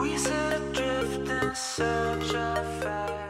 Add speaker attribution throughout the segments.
Speaker 1: We sit adrift in search of fact.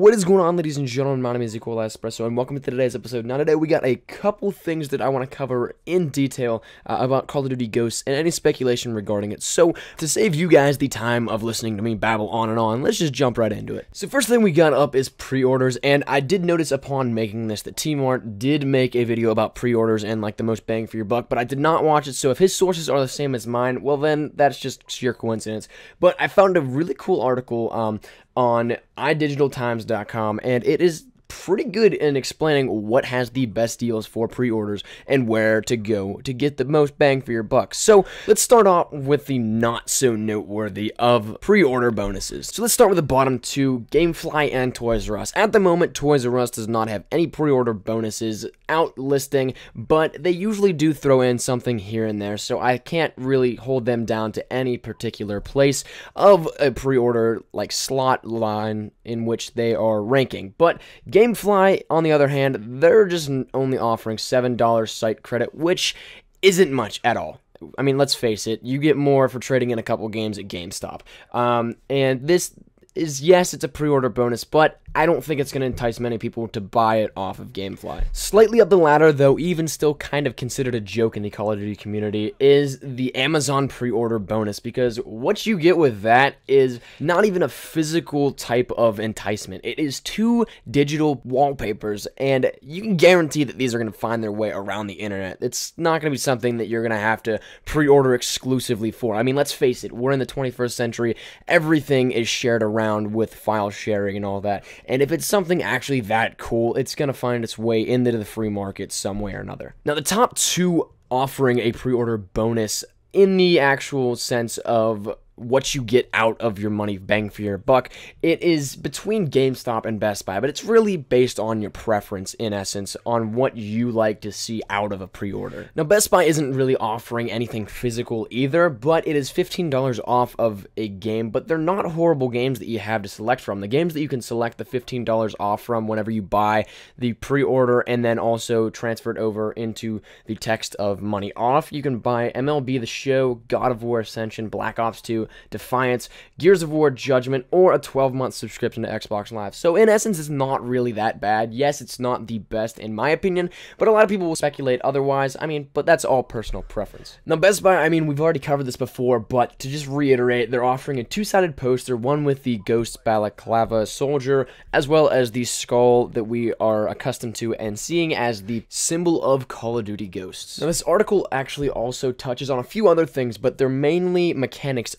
Speaker 2: What is going on, ladies and gentlemen? My name is eColi Espresso, and welcome to today's episode. Now, today we got a couple things that I want to cover in detail uh, about Call of Duty Ghosts and any speculation regarding it. So, to save you guys the time of listening to me babble on and on, let's just jump right into it. So, first thing we got up is pre-orders, and I did notice upon making this that T-Mart did make a video about pre-orders and like the most bang for your buck, but I did not watch it. So, if his sources are the same as mine, well, then that's just sheer coincidence. But I found a really cool article. Um, on idigitaltimes.com, and it is pretty good in explaining what has the best deals for pre-orders and where to go to get the most bang for your buck. So let's start off with the not so noteworthy of pre-order bonuses. So let's start with the bottom two, Gamefly and Toys R Us. At the moment, Toys R Us does not have any pre-order bonuses out listing, but they usually do throw in something here and there, so I can't really hold them down to any particular place of a pre-order like slot line in which they are ranking. But Gamefly, on the other hand, they're just only offering $7 site credit, which isn't much at all. I mean, let's face it, you get more for trading in a couple games at GameStop. Um, and this is, yes, it's a pre order bonus, but I don't think it's going to entice many people to buy it off of Gamefly. Slightly up the ladder, though, even still kind of considered a joke in the Call of Duty community, is the Amazon pre order bonus because what you get with that is not even a physical type of enticement. It is two digital wallpapers, and you can guarantee that these are going to find their way around the internet. It's not going to be something that you're going to have to pre order exclusively for. I mean, let's face it, we're in the 21st century, everything is shared around with file sharing and all that. And if it's something actually that cool, it's going to find its way into the free market some way or another. Now, the top two offering a pre order bonus in the actual sense of what you get out of your money bang for your buck. It is between GameStop and Best Buy, but it's really based on your preference in essence on what you like to see out of a pre-order. Now Best Buy isn't really offering anything physical either, but it is $15 off of a game, but they're not horrible games that you have to select from. The games that you can select the $15 off from whenever you buy the pre-order and then also transfer it over into the text of money off, you can buy MLB The Show, God of War Ascension, Black Ops 2, Defiance, Gears of War Judgment, or a 12 month subscription to Xbox Live. So, in essence, it's not really that bad. Yes, it's not the best in my opinion, but a lot of people will speculate otherwise. I mean, but that's all personal preference. Now, Best Buy, I mean, we've already covered this before, but to just reiterate, they're offering a two sided poster, one with the Ghost Balaclava soldier, as well as the skull that we are accustomed to and seeing as the symbol of Call of Duty Ghosts. Now, this article actually also touches on a few other things, but they're mainly mechanics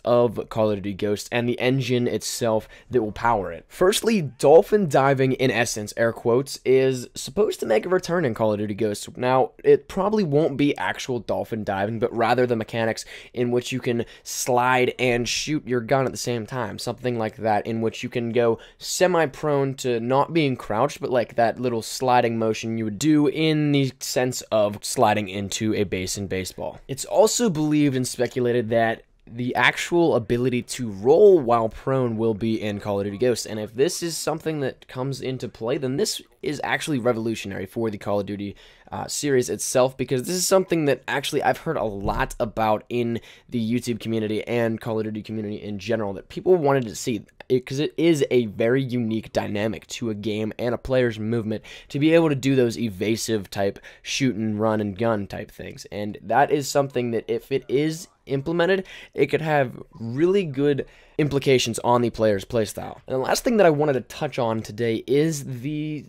Speaker 2: Call of Duty Ghosts and the engine itself that will power it. Firstly, dolphin diving, in essence, air quotes, is supposed to make a return in Call of Duty Ghosts. Now, it probably won't be actual dolphin diving, but rather the mechanics in which you can slide and shoot your gun at the same time. Something like that, in which you can go semi prone to not being crouched, but like that little sliding motion you would do in the sense of sliding into a base in baseball. It's also believed and speculated that the actual ability to roll while prone will be in Call of Duty Ghosts. And if this is something that comes into play, then this is actually revolutionary for the Call of Duty uh, series itself because this is something that actually I've heard a lot about in the YouTube community and Call of Duty community in general that people wanted to see because it, it is a very unique dynamic to a game and a player's movement to be able to do those evasive type shoot and run and gun type things. And that is something that if it is implemented, it could have really good implications on the player's playstyle. And the last thing that I wanted to touch on today is the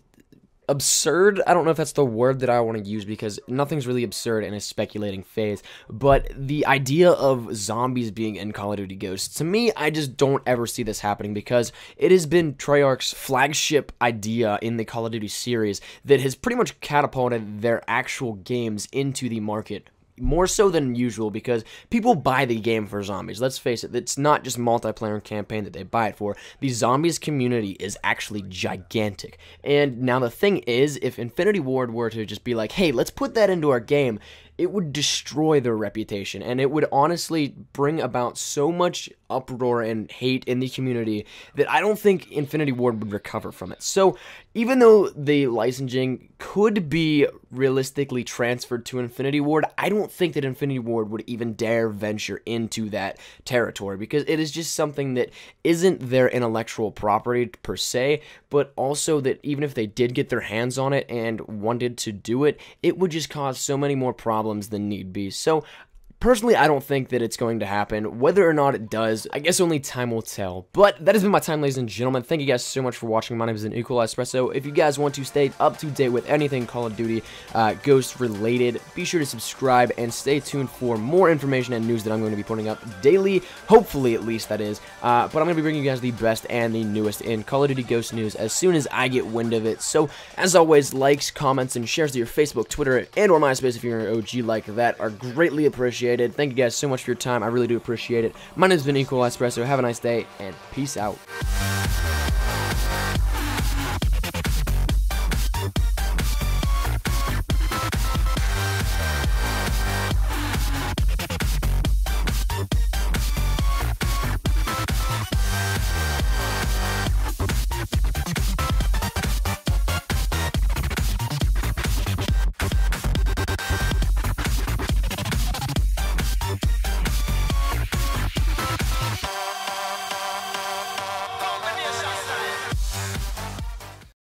Speaker 2: absurd. I don't know if that's the word that i want to use because nothing's really absurd in a speculating phase but the idea of zombies being in call of duty ghosts to me i just don't ever see this happening because it has been treyarch's flagship idea in the call of duty series that has pretty much catapulted their actual games into the market more so than usual because people buy the game for zombies. Let's face it, it's not just multiplayer and campaign that they buy it for. The zombies community is actually gigantic. And now the thing is, if Infinity Ward were to just be like, hey, let's put that into our game, it would destroy their reputation and it would honestly bring about so much uproar and hate in the community that I don't think Infinity Ward would recover from it. So even though the licensing could be realistically transferred to Infinity Ward, I don't think that Infinity Ward would even dare venture into that territory because it is just something that isn't their intellectual property per se, but also that even if they did get their hands on it and wanted to do it, it would just cause so many more problems than need be. So Personally, I don't think that it's going to happen. Whether or not it does, I guess only time will tell. But that has been my time, ladies and gentlemen. Thank you guys so much for watching. My name is an eColi Espresso. If you guys want to stay up to date with anything Call of Duty uh, Ghost related, be sure to subscribe and stay tuned for more information and news that I'm going to be putting up daily. Hopefully, at least that is. Uh, but I'm going to be bringing you guys the best and the newest in Call of Duty Ghost news as soon as I get wind of it. So, as always, likes, comments, and shares to your Facebook, Twitter, and or MySpace if you're an OG like that are greatly appreciated Thank you guys so much for your time. I really do appreciate it. My name has been eColi Espresso. Have a nice day, and peace out.